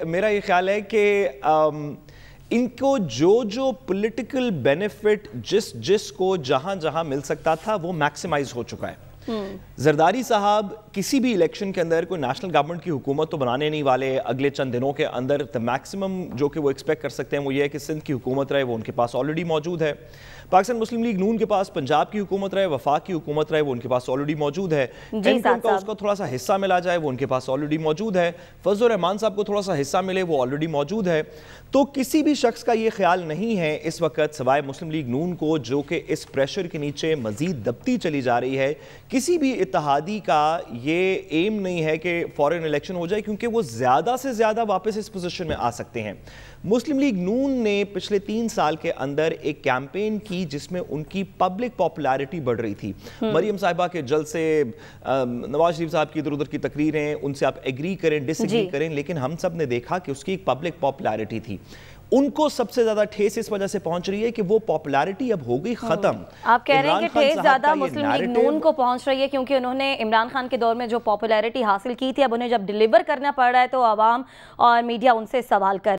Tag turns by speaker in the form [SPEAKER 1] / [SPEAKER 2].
[SPEAKER 1] मेरा ये ख्याल है कि इनको जो जो पॉलिटिकल बेनिफिट जिस जिस को जहाँ जहाँ मिल सकता था, वो मैक्सिमाइज हो चुका है। जरदारी साहब किसी भी इलेक्शन के अंदर कोई नेशनल गवर्नमेंट की हुकूमत तो बनाने नहीं वाले अगले चंद दिनों के अंदर द मैक्सिमम जो कि वो एक्सपेक्ट कर सकते हैं वो ये है कि सिंध की हुकूमत रहे वो उनके पास ऑलरेडी मौजूद है। पाकिस्तान मुस्लिम लीग नून के पास पंजाब की हुकूमत रहे वफाक की हुकूमत रहे वो उनके पास ऑलरेडी मौजूद है। का उसको थोड़ा सा हिस्सा मिला जाए वो उनके पास ऑलरेडी मौजूद है। फजल रहमान साहब को थोड़ा सा हिस्सा मिले वो ऑलरेडी मौजूद है। तो किसी भी शख्स का ये ख्याल नहीं है इस वक्त सवाए मुस्लिम लीग नून को जो कि इस प्रेशर के नीचे मजीद दबती चली जा रही है किसी भी इतिहादी का ये एम नहीं है कि फॉरेन इलेक्शन हो जाए क्योंकि वो ज़्यादा से ज़्यादा वापस इस पोजीशन में आ सकते हैं। मुस्लिम लीग नून ने पिछले तीन साल के अंदर एक कैंपेन की जिसमें उनकी पब्लिक पॉपुलैरिटी बढ़ रही थी। हम्म। मरियम साहिबा के जल से नवाज़ शरीफ साहब की इधर उधर की तकरीरें उनसे आप एग्री करें डिसएग्री करें लेकिन हम सबने देखा कि उसकी एक पब्लिक पॉपुलैरिटी थी। उनको सबसे ज़्यादा ठेस इस वजह से पहुँच रही है कि वो पॉपुलैरिटी अब हो गई खत्म।
[SPEAKER 2] आप कह रहे हैं कि ठेस ज़्यादा मुस्लिम लीग नून को पहुँच रही है क्योंकि उन्होंने इमरान खान के दौर में जो पॉपुलैरिटी हासिल की थी अब उन्हें जब डिलीवर करना पड़ रहा है तो आवाम और मीडिया उनसे सवाल कर